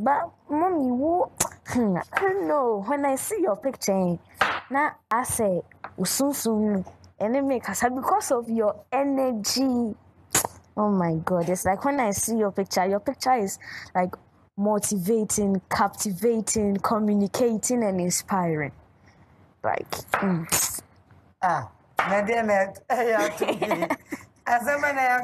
But mommy, wo, I don't know. When I see your picture, eh, now I say, soon and it make us because of your energy. Oh my God! It's like when I see your picture. Your picture is like motivating, captivating, communicating, and inspiring. Like, mm. Ah, my dear, na a